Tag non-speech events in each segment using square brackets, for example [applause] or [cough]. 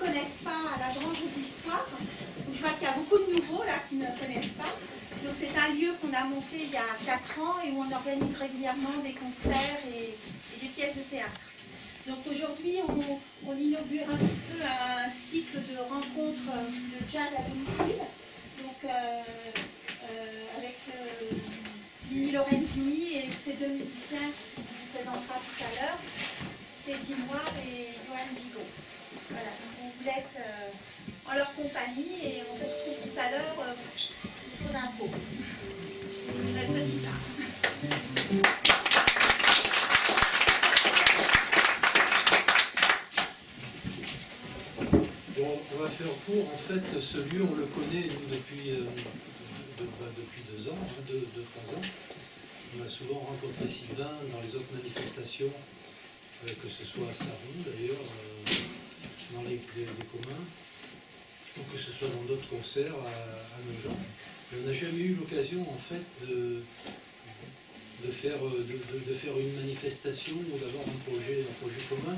connaissent pas la Grange aux Histoires. Donc, je vois qu'il y a beaucoup de nouveaux là qui ne connaissent pas. Donc c'est un lieu qu'on a monté il y a 4 ans et où on organise régulièrement des concerts et, des pièces de théâtre. Donc aujourd'hui, on, inaugure un petit peu un cycle de rencontres de jazz à domicile. Donc euh, euh, avec euh, Lorenzini et ces deux musiciens qu'on vous présentera tout à l'heure, Teddy Moir et Johan Bigot. Voilà, donc on vous laisse euh, en leur compagnie et on vous retrouve tout à l'heure euh, pour d'infos. Notre petit art. Bon, on va faire court. En fait, ce lieu, on le connaît nous, depuis, euh, bah, depuis deux ans, hein, deux, trois ans. On a souvent rencontré Sylvain dans les autres manifestations, que ce soit à Saron d'ailleurs, dans les, communs, ou que ce soit dans d'autres concerts à, à Nogent. Mais on n'a jamais eu l'occasion, en fait, de, de, faire, euh, de, de- faire une manifestation ou d'avoir un projet, un projet commun.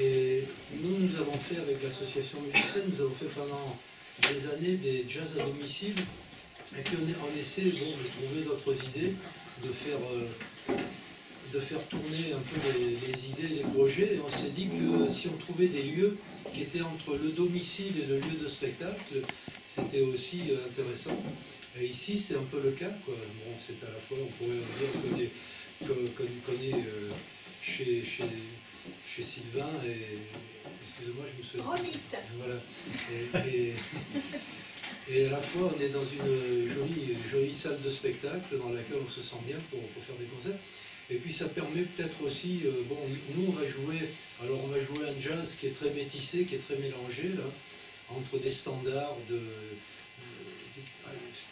Et nous, nous avons fait avec l'association musicienne, nous avons fait pendant des années des jazz à domicile. Et puis on, on essaie bon, de trouver d'autres idées, de faire, euh, de faire tourner un peu les, les idées, les projets. Et on s'est dit que si on trouvait des lieux qui étaient entre le domicile et le lieu de spectacle, c'était aussi euh, intéressant. Et ici, c'est un peu le cas. Quoi. Bon, c'est à la fois, on pourrait dire qu'on est, euh, chez, chez, chez Sylvain et excusez-moi, je me suis Romite. Voilà. Et, et- et à la fois, on est dans une jolie, jolie salle de spectacle dans laquelle on se sent bien pour, pour faire des concerts. Et puis ça permet peut-être aussi, euh, bon, nous on va jouer, alors on va jouer un jazz qui est très métissé, qui est très mélangé, là, entre des standards de,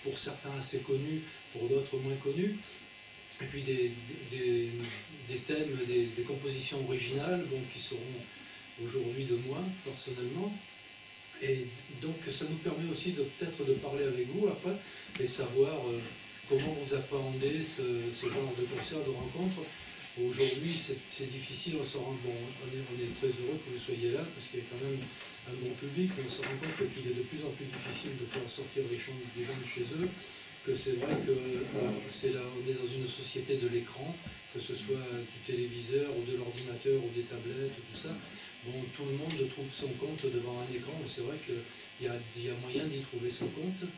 pour certains assez connus, pour d'autres moins connus, et puis des, des, thèmes, des, des compositions originales, bon, qui seront aujourd'hui de moi, personnellement. Et donc ça nous permet aussi de peut-être de parler avec vous après et savoir euh, comment vous appréhendez ce, genre de concert, de rencontre. Aujourd'hui c'est difficile, on se rend, bon, on est, très heureux que vous soyez là parce qu'il y a quand même un bon public, mais on se rend compte qu'il est de plus en plus difficile de faire sortir les gens, des gens de chez eux, que c'est vrai que euh, c'est là, on est dans une société de l'écran, que ce soit du téléviseur ou de l'ordinateur ou des tablettes, tout ça. Bon, tout le monde trouve son compte devant un écran, c'est vrai qu'il y y a moyen d'y trouver son compte.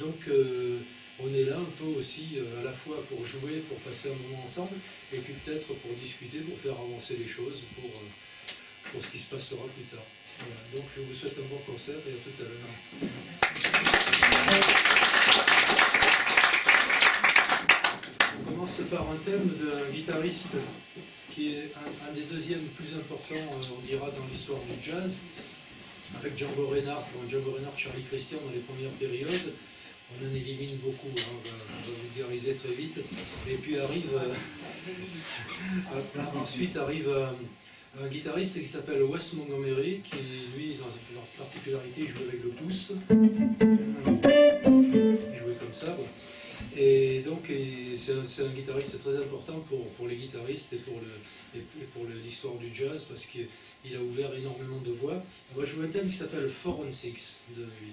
Donc, euh, on est là un peu aussi euh, à la fois pour jouer, pour passer un moment ensemble, et puis peut-être pour discuter, pour faire avancer les choses, pour, euh, ce qui se passera plus tard. Donc, je vous souhaite un bon concert et à tout à l'heure. On commence par un thème d'un guitariste qui est un, des deuxièmes plus importants, euh, on dira, dans l'histoire du jazz, avec Django Reinhardt, Django Reinhardt, Charlie Christian dans les premières périodes. On en élimine beaucoup, hein, on, va, vulgariser très vite. Et puis arrive, euh, [laughs] ensuite arrive euh, un guitariste qui s'appelle Wes Montgomery, qui lui, dans une particularité, joue avec le pouce. Il jouait comme ça. Et donc, c'est un, guitariste très important pour, pour les guitaristes et pour, l'histoire du jazz parce qu'il il a ouvert énormément de voix. On va jouer un thème qui s'appelle Four on Six de lui.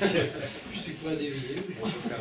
je, suis, je pas dévié, mais On peut faire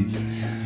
Mm-hmm.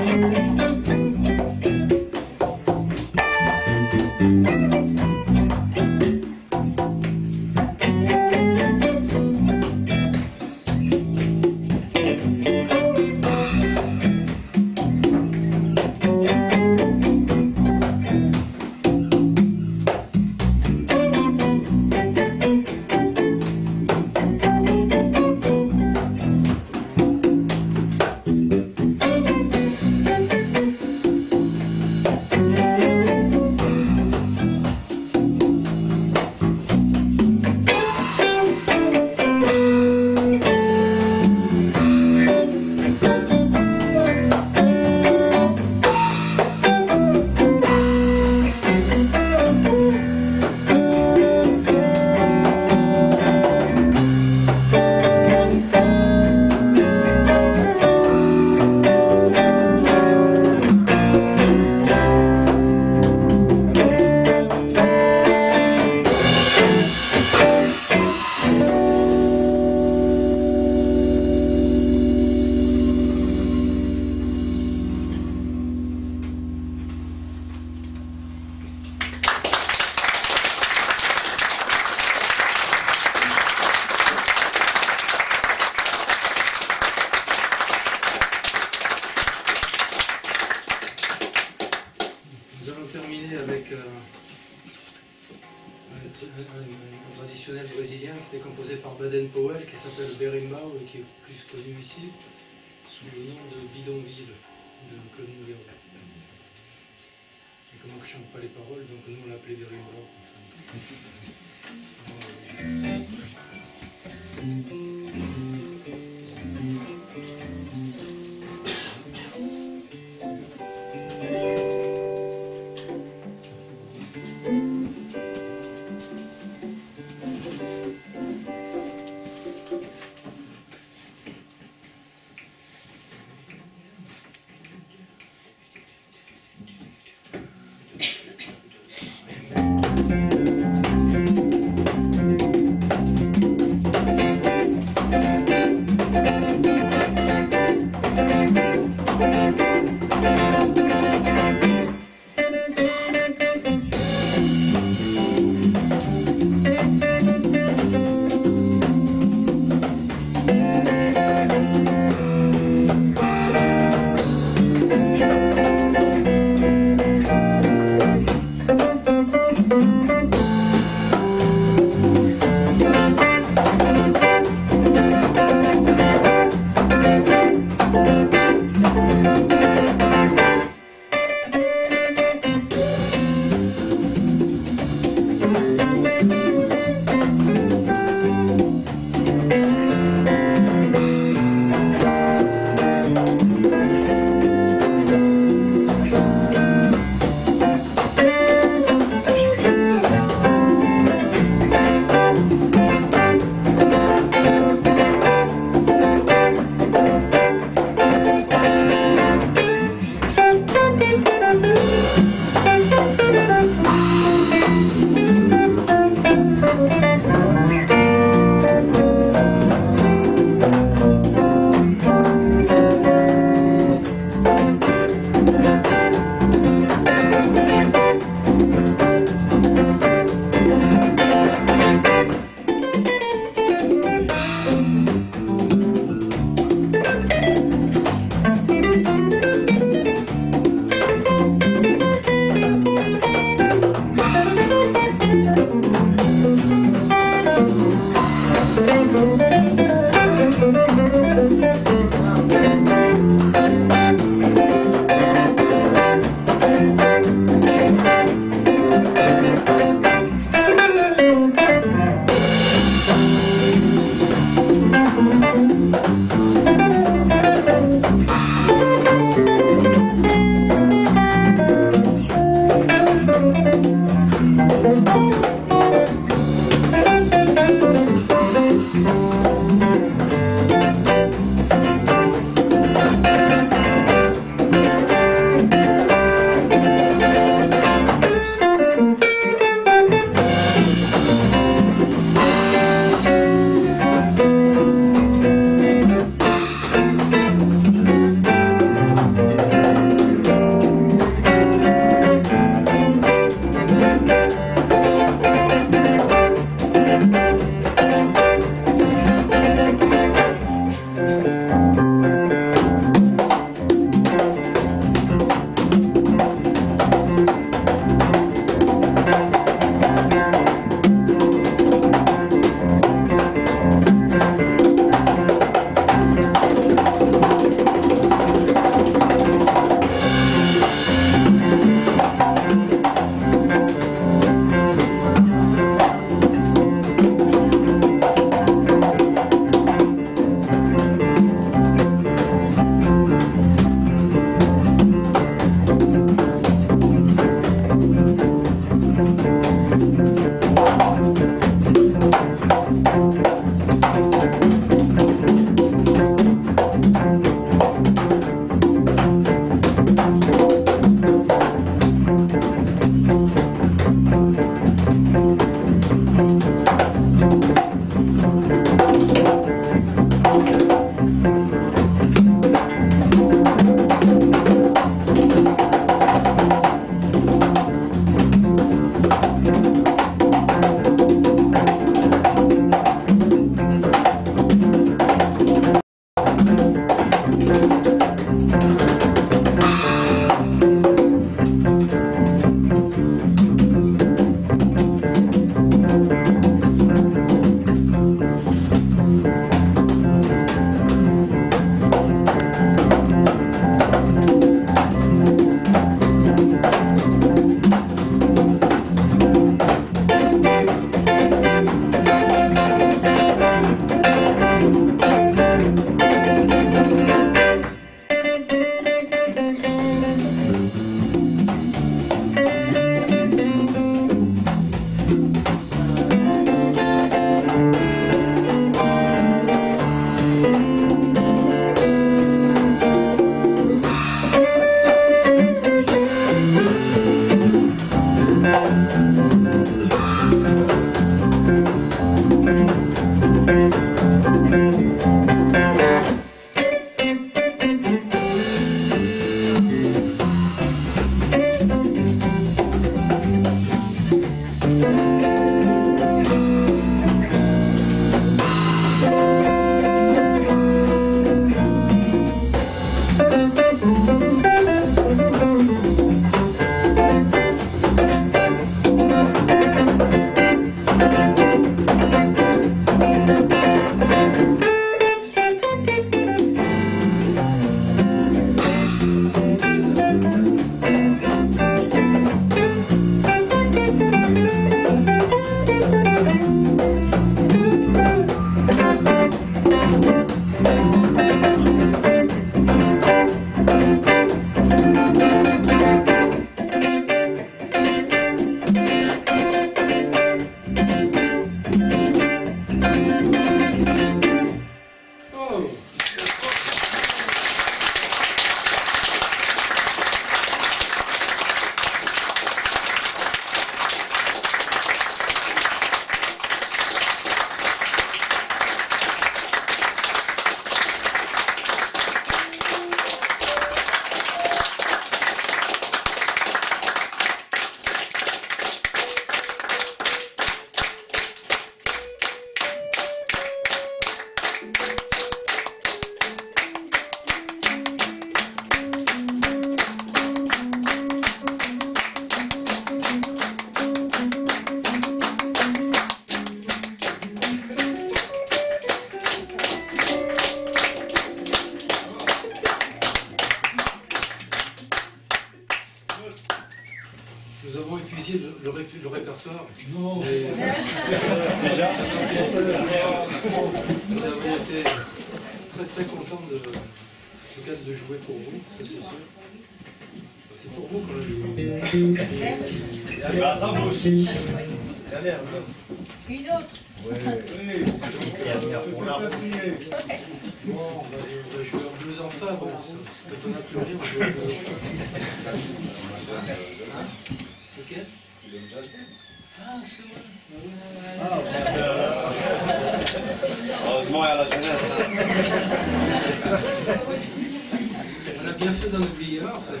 en fait.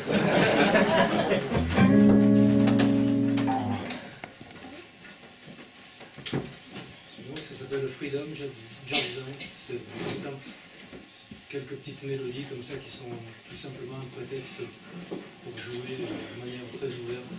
Donc, ça s'appelle le Freedom Jazz, Jazz Dance. C'est quelques petites mélodies comme ça qui sont tout simplement un prétexte pour jouer de manière très ouverte.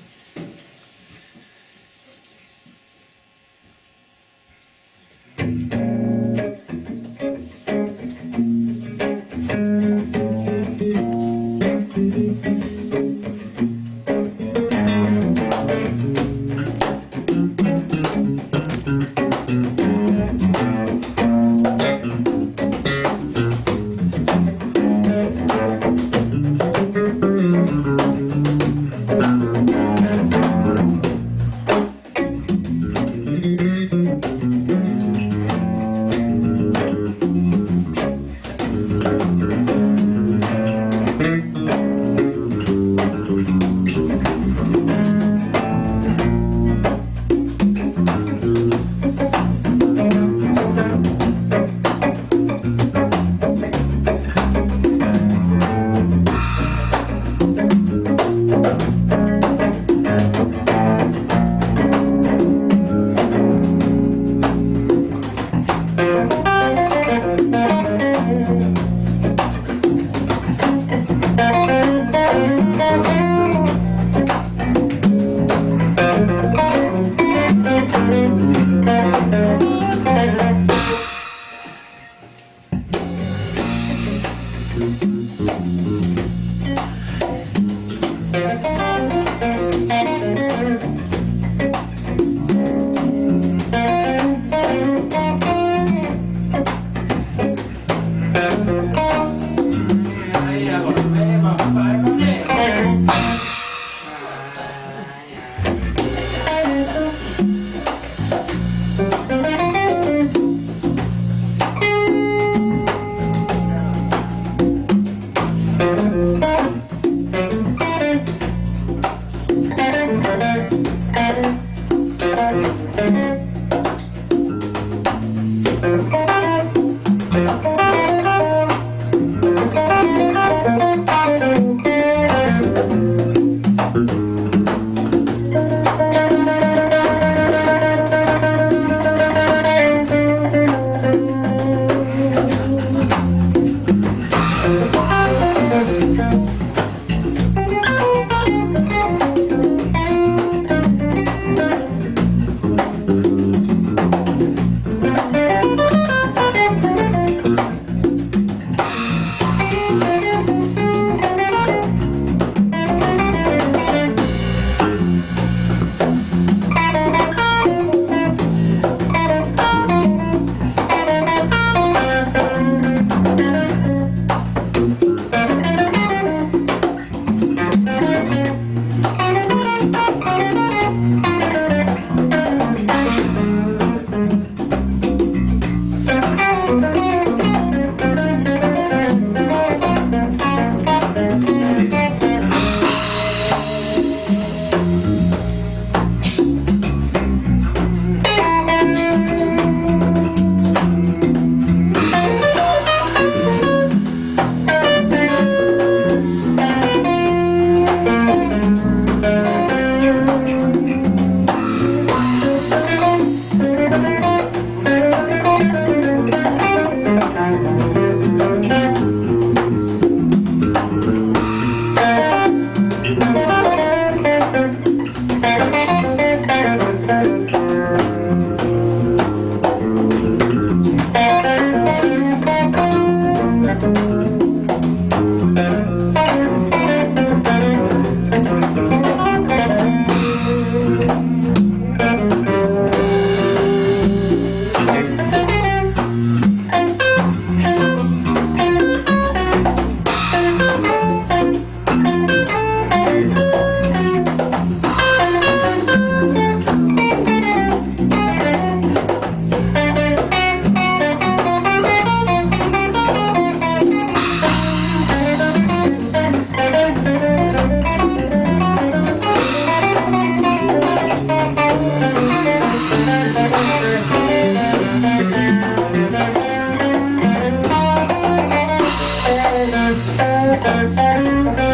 Thank you.